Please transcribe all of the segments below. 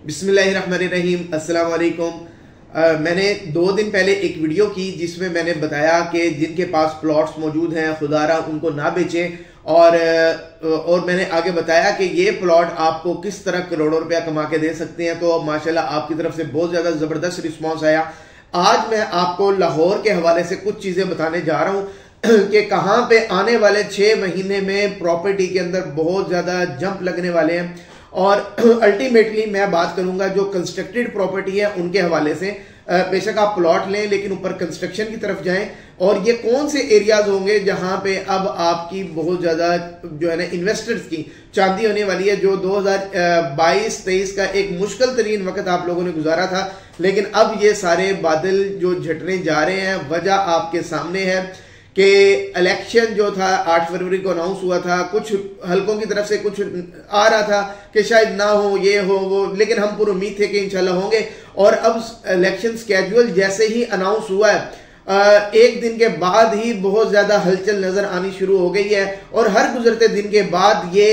अस्सलाम वालेकुम मैंने दो दिन पहले एक वीडियो की जिसमें मैंने बताया कि जिनके पास प्लॉट्स मौजूद हैं, खुदारा उनको ना बेचें। और और मैंने आगे बताया कि ये प्लॉट आपको किस तरह करोड़ों रुपया कमा के दे सकते हैं। तो माशाल्लाह आपकी तरफ़ से बहुत ज़्यादा ज़बरदस्त रिस्पॉन्स आया। आज मैं आपको लाहौर के हवाले से कुछ चीज़ें बताने जा रहा हूँ कि कहाँ पे आने वाले छः महीने में प्रॉपर्टी के अंदर बहुत ज़्यादा जंप लगने वाले हैं। और अल्टीमेटली मैं बात करूँगा जो कंस्ट्रक्टेड प्रॉपर्टी है उनके हवाले से। बेशक आप प्लॉट लें, लेकिन ऊपर कंस्ट्रक्शन की तरफ़ जाएँ। और ये कौन से एरियाज़ होंगे जहाँ पे अब आपकी बहुत ज़्यादा, जो है ना इन्वेस्टर्स की चांदी होने वाली है, जो 2022-23 का एक मुश्किल तरीन वक्त आप लोगों ने गुजारा था। लेकिन अब ये सारे बादल जो झटने जा रहे हैं, वजह आपके सामने है। कि इलेक्शन जो था 8 फरवरी को अनाउंस हुआ था, कुछ हलकों की तरफ़ से कुछ आ रहा था कि शायद ना हो, ये हो, वो, लेकिन हम पूरी उम्मीद थे कि इंशाल्लाह होंगे। और अब इलेक्शन स्केड्यूल जैसे ही अनाउंस हुआ है एक दिन के बाद ही बहुत ज़्यादा हलचल नज़र आनी शुरू हो गई है और हर गुजरते दिन के बाद ये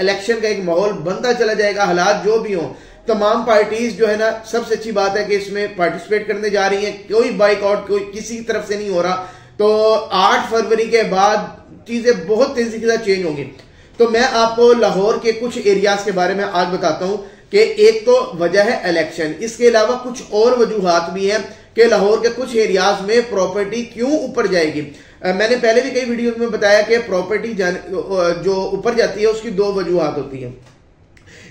इलेक्शन का एक माहौल बनता चला जाएगा। हालात जो भी हों, तमाम पार्टीज़ जो है ना, सबसे अच्छी बात है कि इसमें पार्टिसिपेट करने जा रही है। कोई बाइकआउट कोई किसी तरफ़ से नहीं हो रहा। तो 8 फरवरी के बाद चीज़ें बहुत तेज़ी के साथ चेंज होंगी। तो मैं आपको लाहौर के कुछ एरियाज़ के बारे में आज बताता हूँ कि एक तो वजह है इलेक्शन इसके अलावा कुछ और वजूहत भी हैं कि लाहौर के कुछ एरियाज़ में प्रॉपर्टी क्यों ऊपर जाएगी। मैंने पहले भी कई वीडियो में बताया कि प्रॉपर्टी जो ऊपर जाती है, उसकी दो वजूहत होती है।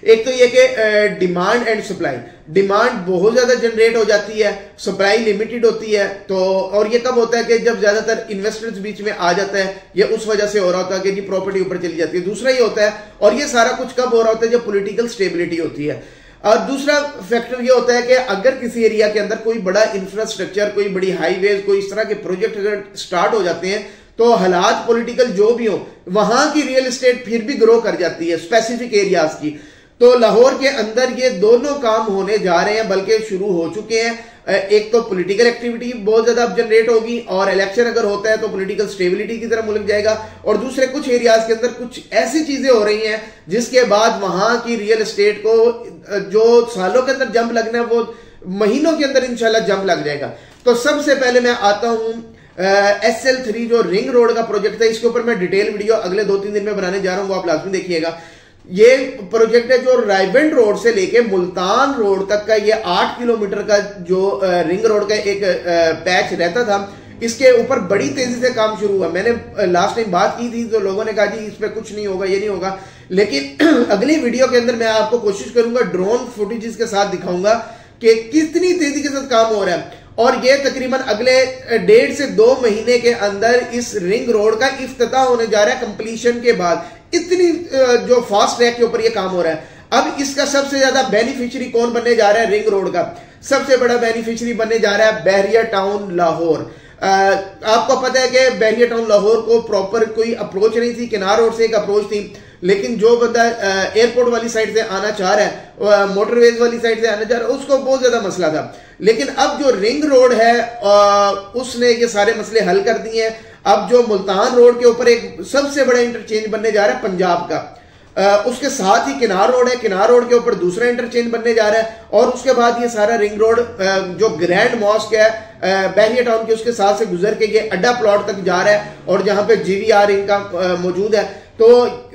एक तो ये कि डिमांड एंड सप्लाई डिमांड बहुत ज़्यादा जनरेट हो जाती है सप्लाई लिमिटेड होती है तो और ये कब होता है कि जब ज़्यादातर इन्वेस्टर्स बीच में आ जाता है, ये उस वजह से हो रहा होता है कि जी प्रॉपर्टी ऊपर चली जाती है। दूसरा ये होता है, और ये सारा कुछ कब हो रहा होता है जब पोलिटिकल स्टेबिलिटी होती है। और दूसरा फैक्टर ये होता है कि अगर किसी एरिया के अंदर कोई बड़ा इंफ्रास्ट्रक्चर कोई बड़ी हाईवेज कोई इस तरह के प्रोजेक्ट अगर स्टार्ट हो जाते हैं तो हालात पॉलिटिकल जो भी हो, वहाँ की रियल एस्टेट फिर भी ग्रो कर जाती है स्पेसिफिक एरियाज़ की। तो लाहौर के अंदर ये दोनों काम होने जा रहे हैं, बल्कि शुरू हो चुके हैं। एक तो पॉलिटिकल एक्टिविटी बहुत ज़्यादा अब जनरेट होगी, और इलेक्शन अगर होता है तो पॉलिटिकल स्टेबिलिटी की तरफ़ मुल्क जाएगा। और दूसरे कुछ एरियाज़ के अंदर कुछ ऐसी चीज़ें हो रही हैं, जिसके बाद वहाँ की रियल एस्टेट को जो सालों के अंदर जंप लगना है, वो महीनों के अंदर इंशाल्लाह जंप लग जाएगा। तो सबसे पहले मैं आता हूँ एस एल थ्री जो रिंग रोड का प्रोजेक्ट है, इसके ऊपर मैं डिटेल वीडियो अगले दो तीन दिन में बनाने जा रहा हूँ, वो आप लाजमी देखिएगा। ये प्रोजेक्ट है जो रायबेंड रोड से लेके मुल्तान रोड तक का ये आठ किलोमीटर का जो रिंग रोड का एक पैच रहता था, इसके ऊपर बड़ी तेज़ी से काम शुरू हुआ। मैंने लास्ट टाइम बात की थी तो लोगों ने कहा, जी, इस पर कुछ नहीं होगा, ये नहीं होगा। लेकिन अगली वीडियो के अंदर मैं आपको कोशिश करूँगा ड्रोन फुटेजेस के साथ दिखाऊँगा कि कितनी तेज़ी के साथ काम हो रहा है। और ये तकरीबन अगले डेढ़ से दो महीने के अंदर इस रिंग रोड का इफ्तः होने जा रहा है कंप्लीशन के बाद। इतनी जो फास्ट ट्रैक के ऊपर ये काम हो रहा है। अब इसका सबसे ज़्यादा बेनिफिशियरी कौन बनने जा रहा है रिंग रोड का? सबसे बड़ा बेनिफिशियरी बनने जा रहा है बैरिया टाउन लाहौर। आपको पता है कि बैरिया टाउन लाहौर को प्रॉपर कोई अप्रोच नहीं थी, किनार रोड से एक अप्रोच थी। लेकिन जो बंदा एयरपोर्ट वाली साइड से आना चाह रहा है मोटरवेज वाली साइड से आना चाह रहा है, उसको बहुत ज़्यादा मसला था। लेकिन अब जो रिंग रोड है उसने ये सारे मसले हल कर दिए हैं। अब जो मुल्तान रोड के ऊपर एक सबसे बड़ा इंटरचेंज बनने जा रहा है पंजाब का। आ, उसके साथ ही किनार रोड है किनार रोड के ऊपर दूसरा इंटरचेंज बनने जा रहा है और उसके बाद ये सारा रिंग रोड जो ग्रैंड मॉस्क है बहरिया टाउन के उसके साथ से गुजर के ये अड्डा प्लॉट तक जा रहा है और जहाँ पे जीवीआर इनका मौजूद है। तो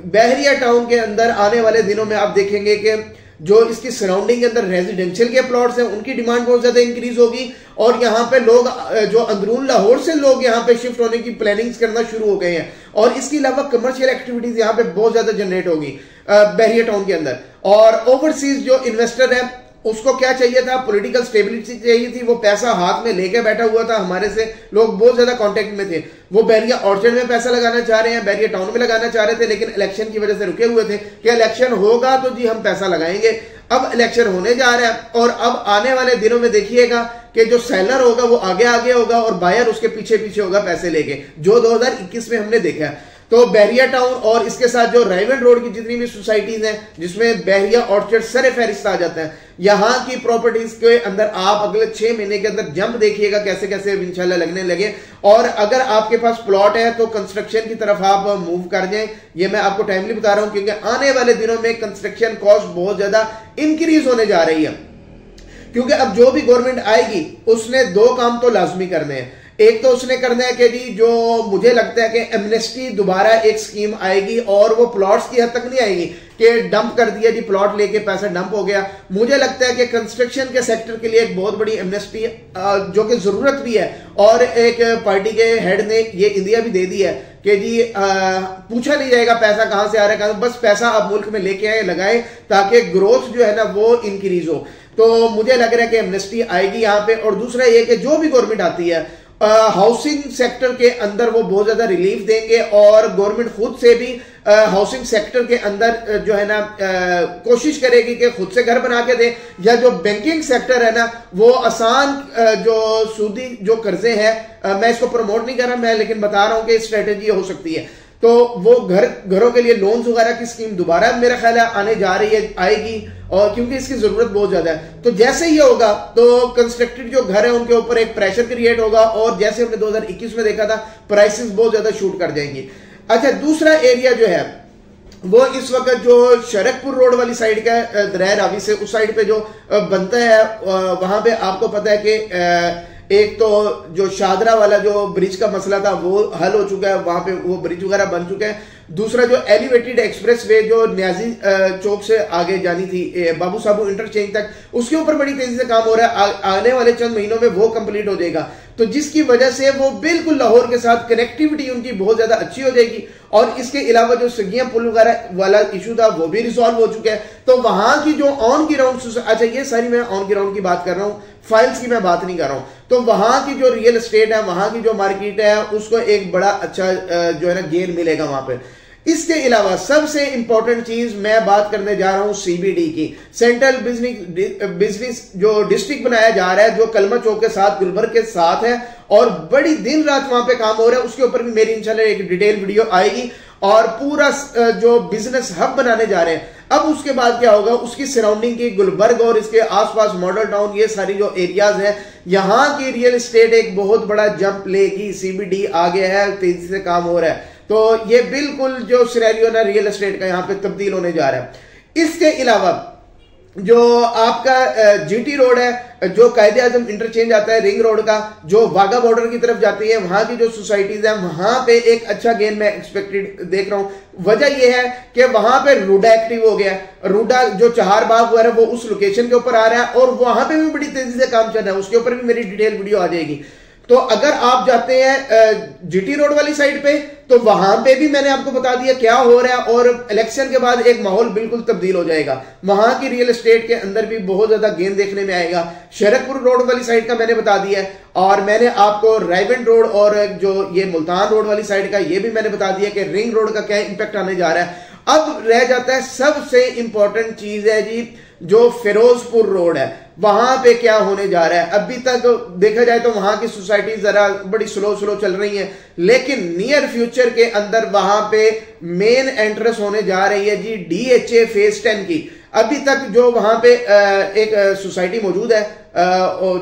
बहरिया टाउन के अंदर आने वाले दिनों में आप देखेंगे कि जो इसकी सराउंडिंग के अंदर रेजिडेंशियल के प्लॉट्स हैं, उनकी डिमांड बहुत ज़्यादा इंक्रीज होगी और यहाँ पे लोग जो अंदरून लाहौर से लोग यहाँ पे शिफ्ट होने की प्लानिंग्स करना शुरू हो गए हैं। और इसके अलावा कमर्शियल एक्टिविटीज़ यहाँ पे बहुत ज़्यादा जनरेट होगी बहरिया टाउन के अंदर। और ओवरसीज जो इन्वेस्टर है उसको क्या चाहिए था? पॉलिटिकल स्टेबिलिटी चाहिए थी। वो पैसा हाथ में लेके बैठा हुआ था हमारे से। लोग बहुत ज़्यादा कांटेक्ट में थे। वो बैरिया ऑर्चर्ड में पैसा लगाना चाह रहे हैं, बैरिया टाउन में लगाना चाह रहे थे, लेकिन इलेक्शन की वजह से रुके हुए थे। कि इलेक्शन होगा? तो जी हम पैसा लगाएँगे। अब इलेक्शन होने जा रहा है और अब आने वाले दिनों में देखिएगा कि जो सेलर होगा, वो आगे आगे होगा और बायर उसके पीछे पीछे होगा पैसे लेके। जो 2021 में हमने देखा है। तो बहरिया टाउन और इसके साथ जो राइवन रोड की जितनी भी सोसाइटीज हैं, जिसमें बहरिया ऑर्चर्ड सर फहरिस्त आ जाता है, यहाँ की प्रॉपर्टीज़ के अंदर आप अगले छह महीने के अंदर जंप देखिएगा कैसे कैसे इंशाल्लाह लगने लगे। और अगर आपके पास प्लॉट है तो कंस्ट्रक्शन की तरफ़ आप मूव कर जाए। ये मैं आपको टाइमली बता रहा हूँ, क्योंकि आने वाले दिनों में कंस्ट्रक्शन कॉस्ट बहुत ज़्यादा इंक्रीज होने जा रही है। क्योंकि अब जो भी गवर्नमेंट आएगी, उसने दो काम तो लाजमी करने हैं। एक तो उसने करना है कि जी जो मुझे लगता है कि एमनेस्टी दोबारा एक स्कीम आएगी और वो प्लॉट्स की हद तक नहीं आएगी कि डंप कर दिया जी प्लॉट लेके पैसा डंप हो गया। मुझे लगता है कि कंस्ट्रक्शन के सेक्टर के लिए एक बहुत बड़ी एमनेस्टी जो कि ज़रूरत भी है। और एक पार्टी के हेड ने ये इंडिया भी दे दी है कि जी आ, पूछा नहीं जाएगा पैसा कहाँ से आ रहा है बस पैसा आप मुल्क में लेके आए लगाए ताकि ग्रोथ जो है ना वो इंक्रीज हो। तो मुझे लग रहा है कि एमनेस्टी आएगी यहाँ पे। और दूसरा ये कि जो भी गवर्नमेंट आती है हाउसिंग सेक्टर के अंदर वो बहुत ज़्यादा रिलीफ देंगे और गवर्नमेंट खुद से भी हाउसिंग सेक्टर के अंदर जो है ना कोशिश करेगी कि खुद से घर बना के दे। या जो बैंकिंग सेक्टर है ना, वो आसान जो सूदी जो कर्जे हैं मैं इसको प्रमोट नहीं कर रहा, मैं लेकिन बता रहा हूँ कि स्ट्रेटेजी हो सकती है। तो वो घर, घरों के लिए लोन्स वगैरह की स्कीम दोबारा मेरा ख्याल आने जा रही है, आएगी। और क्योंकि इसकी ज़रूरत बहुत ज़्यादा है। तो जैसे ही होगा तो कंस्ट्रक्टेड जो घर है, उनके ऊपर एक प्रेशर क्रिएट होगा और जैसे हमने 2021 में देखा था प्राइसेस बहुत ज़्यादा शूट कर जाएँगी। अच्छा दूसरा एरिया जो है, वो इस वक्त जो शरकपुर रोड वाली साइड का दरह रावी से उस साइड पे जो बनता है वहाँ पे आपको पता है कि एक तो जो शादरा वाला जो ब्रिज का मसला था वो हल हो चुका है वहाँ पे वो ब्रिज वगैरह बन चुके हैं। दूसरा जो एलिवेटेड एक्सप्रेस वे जो न्याजी चौक से आगे जानी थी बाबू साबू इंटरचेंज तक उसके ऊपर बड़ी तेज़ी से काम हो रहा है। आ, आने वाले चंद महीनों में वो कंप्लीट हो जाएगा। तो जिसकी वजह से वो बिल्कुल लाहौर के साथ कनेक्टिविटी उनकी बहुत ज़्यादा अच्छी हो जाएगी। और इसके अलावा जो सगिया पुल वगैरह वाला इशू था, वो भी रिजॉल्व हो चुका है। तो वहाँ की जो ऑन ग्राउंड अच्छा ये सारी मैं ऑन ग्राउंड की बात कर रहा हूँ। फाइल्स की मैं बात नहीं कर रहा हूँ। तो वहाँ की जो रियल एस्टेट है, वहाँ की जो मार्केट है, उसको एक बड़ा अच्छा जो है ना गेन मिलेगा वहाँ पर इसके अलावा सबसे इंपॉर्टेंट चीज़ मैं बात करने जा रहा हूँ सीबीडी की। सेंट्रल बिज़नेस बिज़नेस जो डिस्ट्रिक्ट बनाया जा रहा है, जो कलमा चौक के साथ गुलबर्ग के साथ है, और बड़ी दिन रात वहाँ पे काम हो रहा है, उसके ऊपर भी मेरी इंशाल्लाह एक डिटेल वीडियो आएगी, और पूरा जो बिज़नेस हब बनाने जा रहे हैं। अब उसके बाद क्या होगा, उसकी सराउंडिंग की गुलबर्ग और इसके आसपास मॉडल टाउन ये सारी जो एरियाज़ है, यहाँ की रियल एस्टेट एक बहुत बड़ा जंप लेगी। सीबीडी आगे है, तेज़ी से काम हो रहा है। तो ये बिल्कुल जो सिनेरियो ना रियल एस्टेट का यहाँ पे तब्दील होने जा रहा है। इसके अलावा जो आपका जीटी रोड है, जो कायदे आज़म इंटरचेंज आता है रिंग रोड का, जो वाघा बॉर्डर की तरफ़ जाती है, वहाँ की जो सोसाइटीज है, वहाँ पे एक अच्छा गेन मैं एक्सपेक्टेड देख रहा हूँ। वजह यह है कि वहाँ पे रूडा एक्टिव हो गया। रूडा जो चार बाग वगैरह वो उस लोकेशन के ऊपर आ रहा है और वहाँ पे भी बड़ी तेज़ी से काम चल रहा है। उसके ऊपर भी मेरी डिटेल वीडियो आ जाएगी। तो अगर आप जाते हैं जीटी रोड वाली साइड पे तो वहाँ पे भी मैंने आपको बता दिया क्या हो रहा है और इलेक्शन के बाद एक माहौल बिल्कुल तब्दील हो जाएगा। वहाँ की रियल एस्टेट के अंदर भी बहुत ज़्यादा गेंद देखने में आएगा। शरदपुर रोड वाली साइड का मैंने बता दिया और मैंने आपको रायवेंड रोड और जो ये मुल्तान रोड वाली साइड का ये भी मैंने बता दिया कि रिंग रोड का क्या इंपैक्ट आने जा रहा है। अब रह जाता है सबसे इंपॉर्टेंट चीज़ है जी जो फिरोजपुर रोड है, वहाँ पे क्या होने जा रहा है? अभी तक देखा जाए तो वहाँ की सोसाइटी जरा बड़ी स्लो स्लो चल रही है, लेकिन नियर फ्यूचर के अंदर वहाँ पे मेन एंट्रेंस होने जा रही है जी डीएचए फ़ेज़ टेन की। अभी तक जो वहाँ पे एक सोसाइटी मौजूद है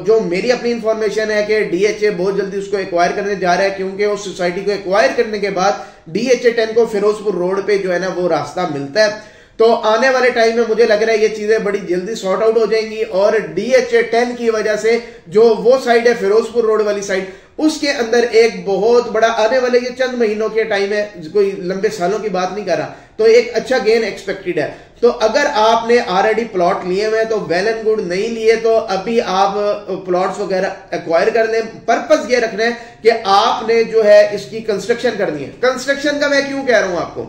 जो मेरी अपनी इंफॉर्मेशन है कि डीएचए बहुत जल्दी उसको एक्वायर करने जा रहा है, क्योंकि उस सोसाइटी को एक्वायर करने के बाद डीएचए टेन को फिरोजपुर रोड पे जो है ना, वो रास्ता मिलता है। तो आने वाले टाइम में मुझे लग रहा है ये चीज़ें बड़ी जल्दी सॉर्ट आउट हो जाएँगी और डीएचए टेन की वजह से जो वो साइड है फिरोजपुर रोड वाली साइड उसके अंदर एक बहुत बड़ा आने वाले ये चंद महीनों के टाइम है, कोई लंबे सालों की बात नहीं कर रहा तो एक अच्छा गेन एक्सपेक्टेड है। तो अगर आपने ऑलरेडी प्लॉट लिए हुए तो वेल एंड गुड नहीं लिए तो अभी आप प्लॉट्स वगैरह एक्वायर कर लें। पर्पज ये रखना है कि आपने जो है इसकी कंस्ट्रक्शन करनी है। कंस्ट्रक्शन का मैं क्यों कह रहा हूँ आपको?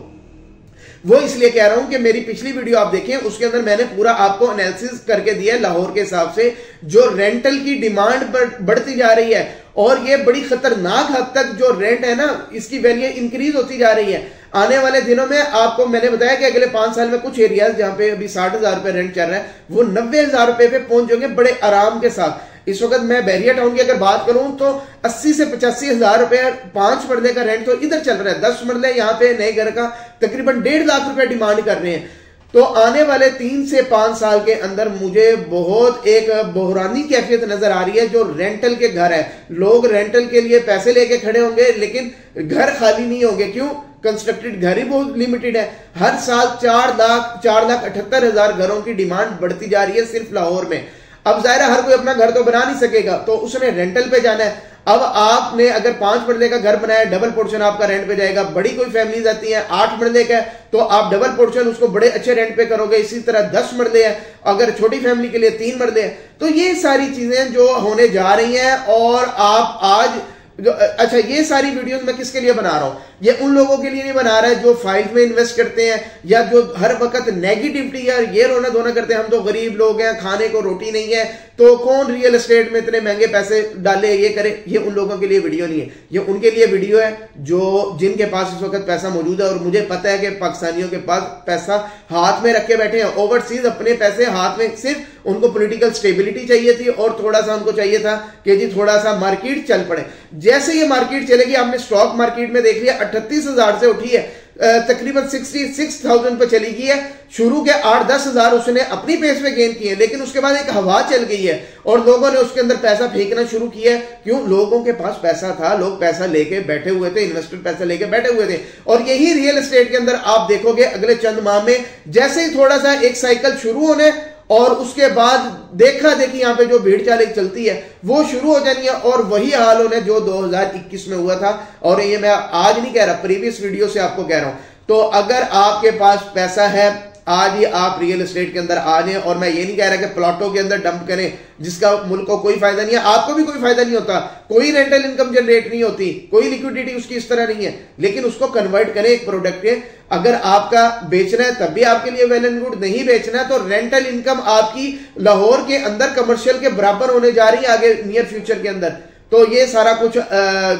वो इसलिए कह रहा हूँ कि मेरी पिछली वीडियो आप देखें, उसके अंदर मैंने पूरा आपको एनालिसिस करके दिया है लाहौर के हिसाब से, जो रेंटल की डिमांड बढ़ती जा रही है। और ये बड़ी खतरनाक हद तक जो रेंट है ना, इसकी वैल्यू इंक्रीज होती जा रही है। आने वाले दिनों में आपको, मैंने बताया कि अगले पाँच साल में कुछ एरियाज़ जहाँ पे अभी साठ हज़ार रुपए रेंट चल रहा है, वो नब्बे हज़ार रुपए पे पहुँच जाएँगे बड़े आराम के साथ। इस वक्त मैं बैरिया टाउन की अगर बात करूँ तो अस्सी से पचासी हज़ार रुपए पाँच मरले का रेंट तो इधर चल रहा है, दस मरले यहाँ पे नए घर का तकरीबन डेढ़ लाख रुपए डिमांड कर रहे हैं। तो आने वाले तीन से पाँच साल के अंदर मुझे बहुत एक बहरानी कैफियत नज़र आ रही है, जो रेंटल के घर है। लोग रेंटल के लिए पैसे लेके खड़े होंगे, लेकिन घर खाली नहीं होंगे। क्यों? कंस्ट्रक्टेड घर ही बहुत लिमिटेड है। हर साल चार लाख चार लाख अठहत्तर हज़ार घरों की डिमांड बढ़ती जा रही है सिर्फ़ लाहौर में। अब ज़ाहिर हर कोई अपना घर तो बना नहीं सकेगा तो उसने रेंटल पे जाना है। अब आपने अगर पाँच मरले का घर बनाया डबल पोर्शन आपका रेंट पे जाएगा, बड़ी कोई फैमिली आती है, आठ मरले का तो आप डबल पोर्शन उसको बड़े अच्छे रेंट पे करोगे, इसी तरह दस मरले हैं, अगर छोटी फैमिली के लिए तीन मरले हैं तो ये सारी चीज़ें जो होने जा रही हैं और आप आज अच्छा ये सारी वीडियोस मैं किसके लिए बना रहा हूँ? ये उन लोगों के लिए नहीं बना रहा है जो फ़ाइल में इन्वेस्ट करते हैं या जो हर वक्त नेगेटिविटी या ये रोना धोना करते हैं, हम तो गरीब लोग हैं, खाने को रोटी नहीं है तो कौन रियल एस्टेट में इतने महँगे पैसे डाले, ये करे? ये उन लोगों के लिए वीडियो नहीं है। ये उनके लिए वीडियो है जो, जिनके पास इस वक्त पैसा मौजूद है और मुझे पता है कि पाकिस्तानियों के पास पैसा हाथ में रख बैठे हैं ओवरसीज अपने पैसे हाथ में, सिर्फ़ उनको पोलिटिकल स्टेबिलिटी चाहिए थी और थोड़ा सा उनको चाहिए था कि जी थोड़ा सा मार्केट चल पड़े। जैसे ये मार्केट चलेगी आपने स्टॉक मार्केट में देख लिया अट्ठतीस हज़ार से उठी है। तकरीबन सिक्सटी सिक्स थाउज़ेंड पर चली गई है। शुरू के आठ दस हज़ार उसने अपनी पेस पे गेन किए, लेकिन उसके बाद एक हवा चल गई है और लोगों ने उसके अंदर पैसा फेंकना शुरू किया। क्यों? लोगों के पास पैसा था, लोग पैसा लेके बैठे हुए थे इन्वेस्टर पैसा लेके बैठे हुए थे। और यही रियल एस्टेट के अंदर आप देखोगे, अगले चंद माह में जैसे ही थोड़ा सा एक साइकिल शुरू होने और उसके बाद देखा देखी यहाँ पे जो भीड़ चाल चलती है, वो शुरू हो जानी है और वही हाल होने जो 2021 में हुआ था। और ये मैं आज नहीं कह रहा, प्रीवियस वीडियो से आपको कह रहा हूँ। तो अगर आपके पास पैसा है आज ही आप रियल एस्टेट के अंदर आ जाए और मैं ये नहीं कह रहा कि प्लॉटों के अंदर डंप करें, जिसका मुल्क को कोई फ़ायदा नहीं है, आपको भी कोई फ़ायदा नहीं होता। कोई रेंटल इनकम जनरेट नहीं होती, कोई लिक्विडिटी उसकी इस तरह नहीं है। लेकिन उसको कन्वर्ट करें एक प्रोडक्ट के। अगर आपका बेचना है, तब भी आपके लिए वेल एंड गुड नहीं बेचना है तो रेंटल इनकम आपकी लाहौर के अंदर कमर्शियल के बराबर होने जा रही है, आगे नियर फ्यूचर के अंदर। तो ये सारा कुछ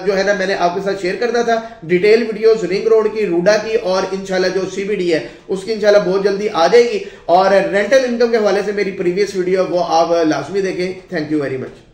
जो है ना मैंने आपके साथ शेयर करता था। डिटेल वीडियोस रिंग रोड की रूडा की और इंशाल्लाह जो सीबीडी है, उसकी इंशाल्लाह बहुत जल्दी आ जाएगी। और रेंटल इनकम के हवाले से मेरी प्रीवियस वीडियो वो आप, लाजमी देखें। Thank you very much